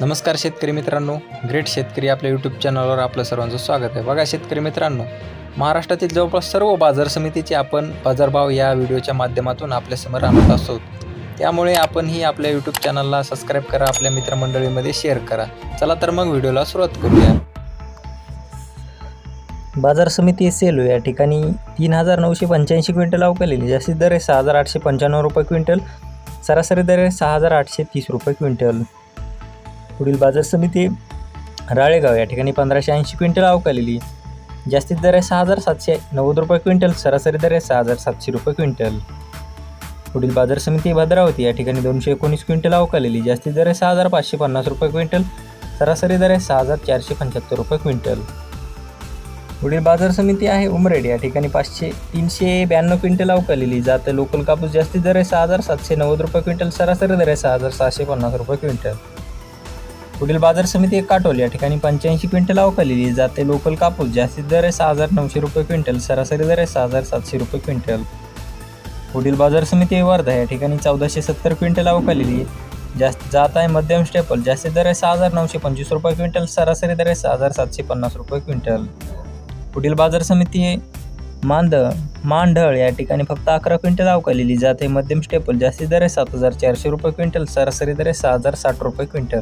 नमस्कार शेतकरी मित्रांनो ग्रेट शेतकरी आपल्या यूट्यूब चॅनलवर आपलं सर्वांचं स्वागत आहे. बघा शेतकरी मित्रांनो महाराष्ट्रातील जवळपास सर्व बाजार समितीचे आपण बाजारभाव या व्हिडिओच्या माध्यमातून आपल्यासमोर आणत असतो. त्यामुळे आपणही आपल्या यूट्यूब चॅनलला सबस्क्राईब करा आपल्या मित्रमंडळीमध्ये शेअर करा. चला तर मग व्हिडिओला सुरुवात करूया. बाजार समिती सेलो या ठिकाणी तीन हजार नऊशे पंच्याऐंशी क्विंटल अवकालेली. जास्तीत दर आहे सहा हजार आठशे पंच्याण्णव रुपये क्विंटल सरासरी दर आहे सहा हजार आठशे तीस रुपये क्विंटल. पुढील बाजार समिती राळेगाव या ठिकाणी पंधराशे ऐंशी क्विंटल अवकालेली जास्तीत दर आहे सहा हजार सातशे नव्वद रुपये क्विंटल सरासरी दर आहे सहा हजार सातशे रुपये क्विंटल. पुढील बाजार समिती भद्रावती या ठिकाणी दोनशे एकोणीस क्विंटल अवकालेली जास्तीत दर आहे सहा हजार पाचशे पन्नास रुपये क्विंटल सरासरी दर आहे सहा हजार चारशे पंच्याहत्तर रुपये क्विंटल. पुढील बाजार समिती आहे उमरेड या ठिकाणी पाचशे तीनशे ब्याण्णव क्विंटल अवकालेली जात लोकल कापूस जास्तीत दर आहे सहा हजार सातशे नव्वद रुपये क्विंटल सरासरी दर आहे सहा हजार सहाशे पन्नास रुपये क्विंटल. पुढील बाजार समिती एक काटोल या ठिकाणी पंच्याऐंशी क्विंटल अवकालेली जाते. लोकल कापूस जास्तीत दर आहे सहा हजार नऊशे रुपये क्विंटल सरासरी दर आहे सहा हजार सातशे रुपये क्विंटल. पुढील बाजार समिती वर्धा या ठिकाणी चौदाशे सत्तर क्विंटल अवकालेली जास्त जात आहे मध्यम स्टेपल जास्तीत दर आहे सहा हजार नऊशे पंचवीस रुपये क्विंटल सरासरी दर आहे सहा हजार सातशे पन्नास रुपये क्विंटल. पुढील बाजार समिती मांद मांढळ या ठिकाणी फक्त अकरा क्विंटल अवकालेली जाते मध्यम स्टेपल जास्तीत दर आहे सात हजार चारशे रुपये क्विंटल सरासरी दर आहे सहा हजार साठ रुपये क्विंटल.